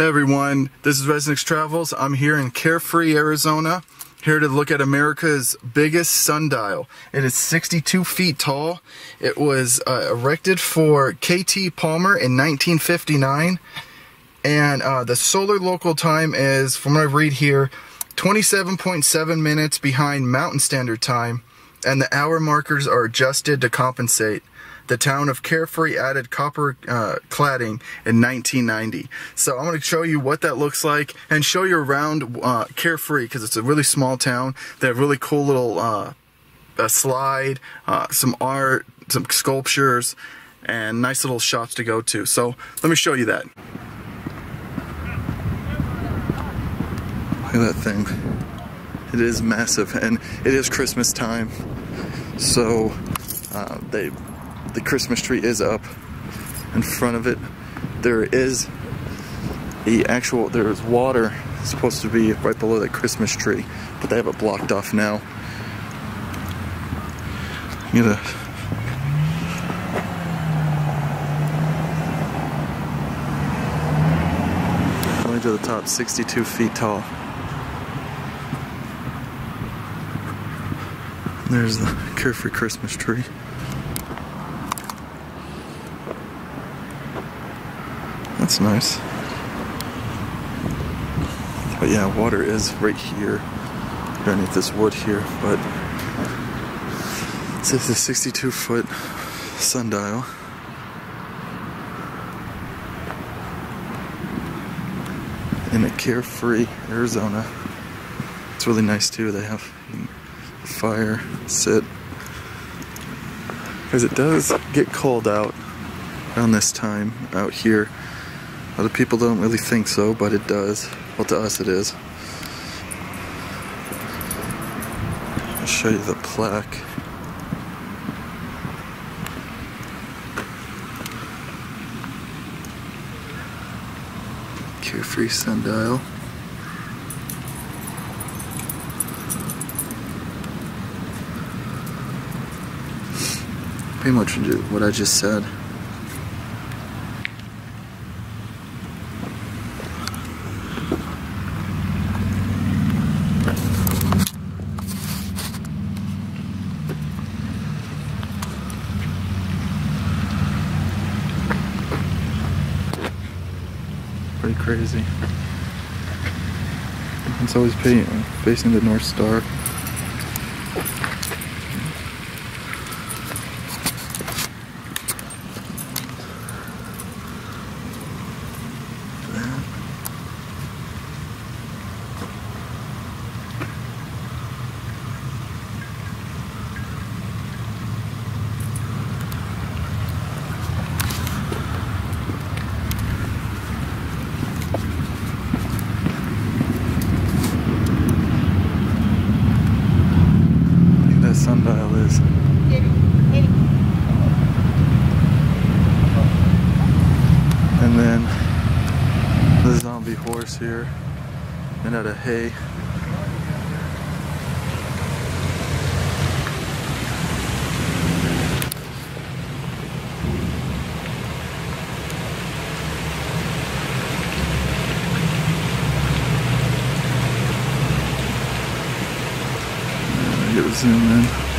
Hey everyone, this is Rezniks Travels. I'm here in Carefree, Arizona, here to look at America's biggest sundial. It is 62 feet tall. It was uh, erected for KT Palmer in 1959, and uh, the solar local time is, from what I read here, 27.7 minutes behind Mountain Standard Time, and the hour markers are adjusted to compensate the town of Carefree added copper uh, cladding in 1990. So I'm going to show you what that looks like and show you around uh, Carefree because it's a really small town. They have really cool little uh, slide, uh, some art, some sculptures, and nice little shops to go to. So let me show you that. Look at that thing. It is massive and it is Christmas time. So uh, they the Christmas tree is up in front of it. There is the actual, there is water supposed to be right below that Christmas tree, but they have it blocked off now. You gotta to the top, 62 feet tall. There's the Carefree Christmas tree. That's nice. But yeah, water is right here, underneath this wood here, but it's a 62 foot sundial. In a carefree Arizona. It's really nice too. They have fire, sit. Because it does get cold out around this time out here. Other people don't really think so, but it does. Well, to us it is. I'll show you the plaque. Carefree sundial. Pretty much what I just said. pretty crazy. It's always facing the North Star. And then the zombie horse here, and out of hay. get in.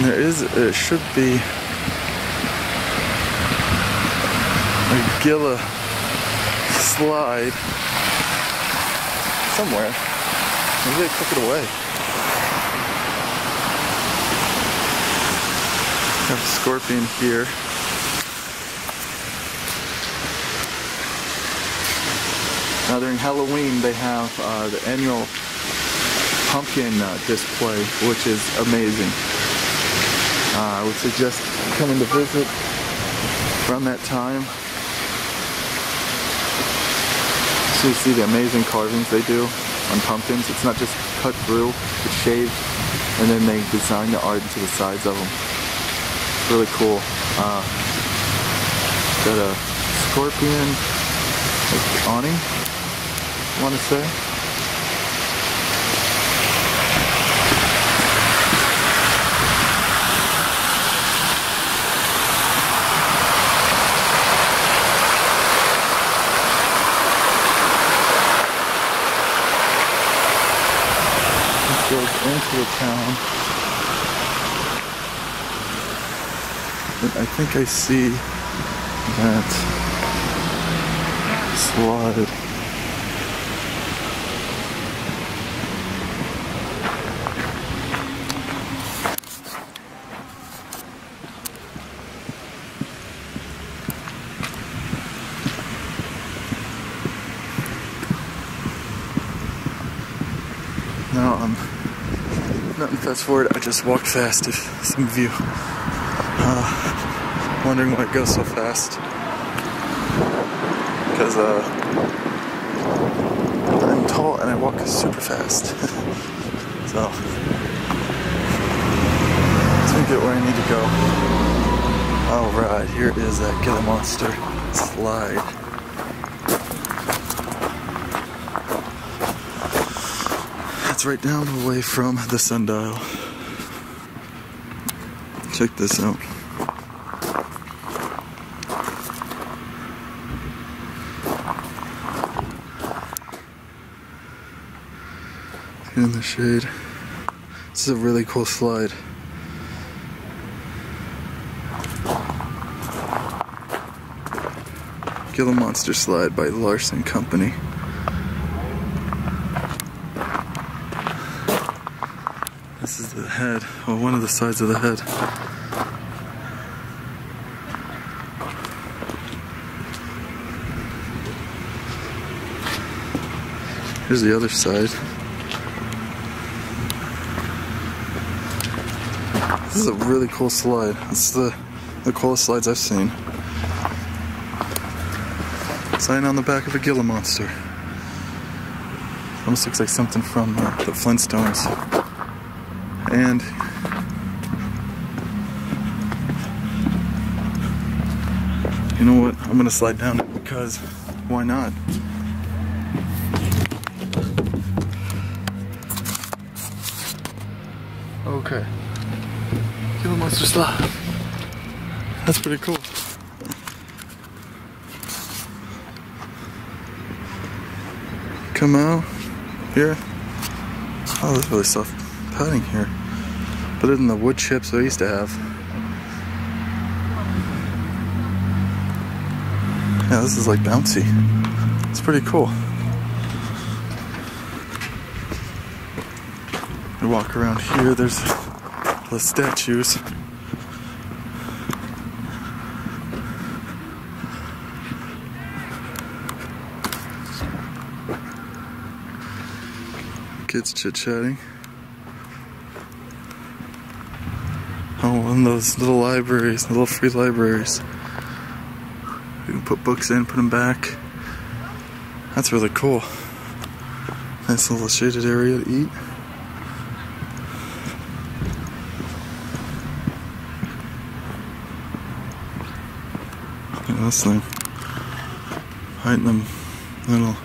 And there is, it should be a Gila slide somewhere. Maybe they took it away. Have a scorpion here. Now during Halloween they have uh, the annual pumpkin uh, display, which is amazing. Uh, I would suggest coming to visit around that time. So you see the amazing carvings they do on pumpkins. It's not just cut through, it's shaved, and then they design the art into the sides of them. Really cool. Uh, got a scorpion like awning want to say. This goes into the town. I think I see that slide. Now I'm in fast forward, I just walked fast if some of you uh, wondering why it goes so fast. Because uh, I'm tall and I walk super fast. so let's get where I need to go. Alright, here is that Gila Monster slide. It's right down away from the sundial. Check this out. in the shade. This is a really cool slide. Gila Monster Slide by Larson Company. This is the head, or one of the sides of the head. Here's the other side. This is a really cool slide. It's the, the coolest slides I've seen. Sign on the back of a Gila monster. Almost looks like something from uh, the Flintstones. And you know what? I'm gonna slide down it because why not? Okay. Gila Monster Slide. That's pretty cool. Come out here. Oh, that's really soft padding here. Better than the wood chips I used to have. Yeah, this is like bouncy. It's pretty cool. We walk around here, there's the statues. Kids chit-chatting. Oh, one of those little libraries, little free libraries. You can put books in, put them back. That's really cool. Nice little shaded area to eat. Look at this thing. Hiding them little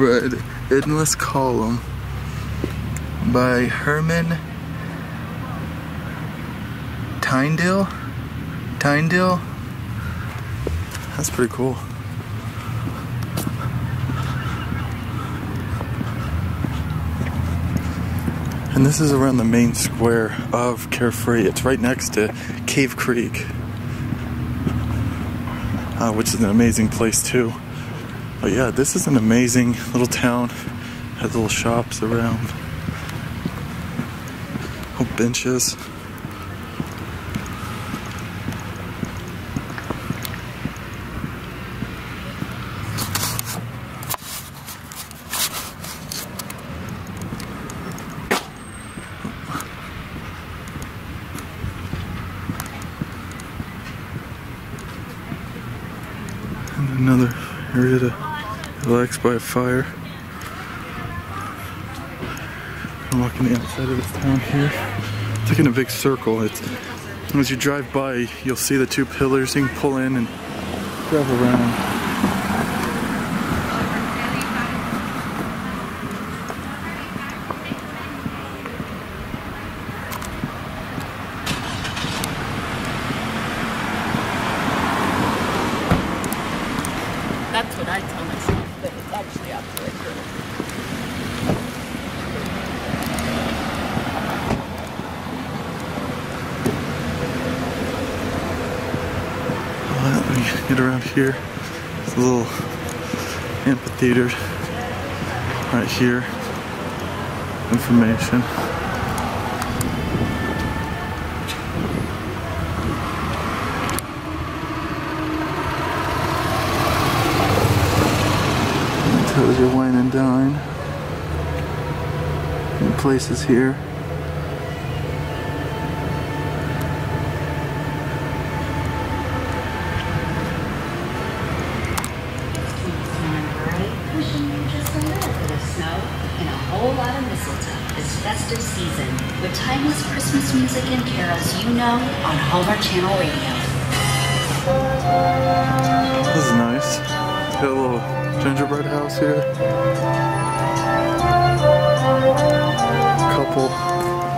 Red Endless Column by Herman Tyndall. Tyndall. That's pretty cool. And this is around the main square of Carefree. It's right next to Cave Creek, uh, which is an amazing place too. But yeah, this is an amazing little town. Has little shops around. Oh, benches. Another area to relax by a fire. I'm walking the outside of this town here. It's like in a big circle. It's as you drive by, you'll see the two pillars. You can pull in and drive around. Get around here. It's a little amphitheater right here. Information. Tells you wine and dine. And places here. Festive season with timeless Christmas music and carols you know on Hallmark Channel Radio. This is nice. Got a little gingerbread house here. Couple.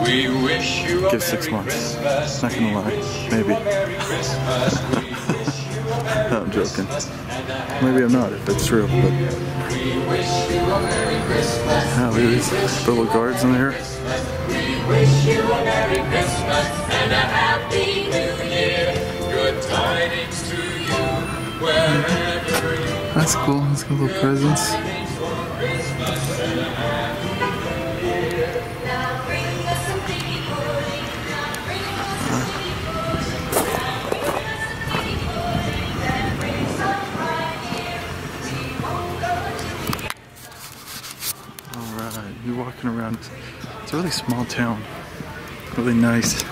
We wish you a Give six Merry months. Christmas. Not gonna lie. We wish you Maybe. I'm joking. Maybe I'm not if it's true, but We wish you a Merry Christmas. yeah, look at these little guards in there. We wish you a Merry Christmas A really small town. Really nice.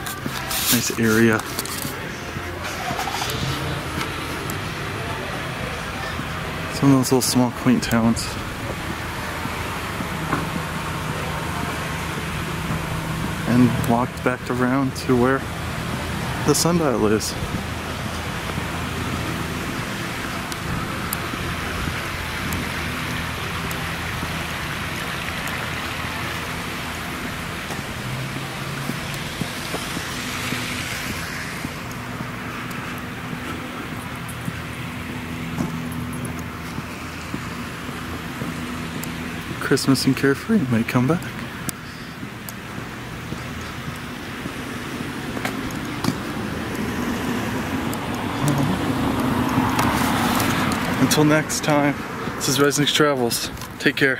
Nice area. Some of those little small quaint towns. And walked back around to where the sundial is. Christmas and Carefree may come back. Until next time, this is Rezniks Travels. Take care.